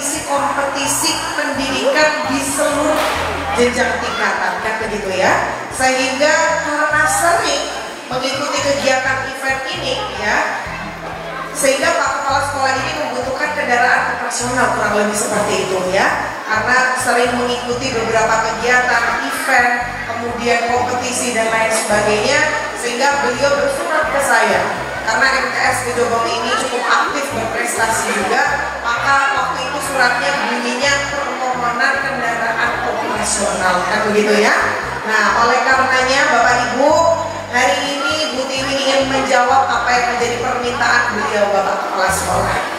mengisi kompetisi pendidikan di seluruh jenjang tingkatan kan begitu ya? Sehingga karena sering mengikuti kegiatan event ini ya sehingga Pak Kepala Sekolah ini membutuhkan kendaraan operasional kurang lebih seperti itu ya. Karena sering mengikuti beberapa kegiatan, event, kemudian kompetisi dan lain sebagainya sehingga beliau bersurat ke saya. Karena MTS Gedogong ini suratnya bunyinya permohonan kendaraan operasional kan begitu ya? Nah oleh karenanya Bapak Ibu hari ini Bu Tiwi ingin menjawab apa yang menjadi permintaan beliau Bapak Kepala Sekolah